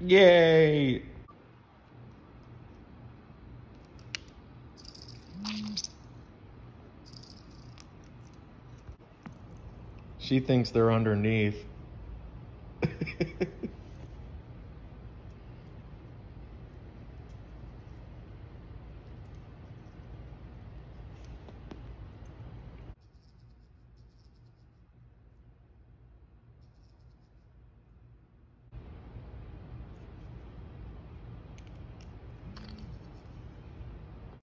Yay! She thinks they're underneath.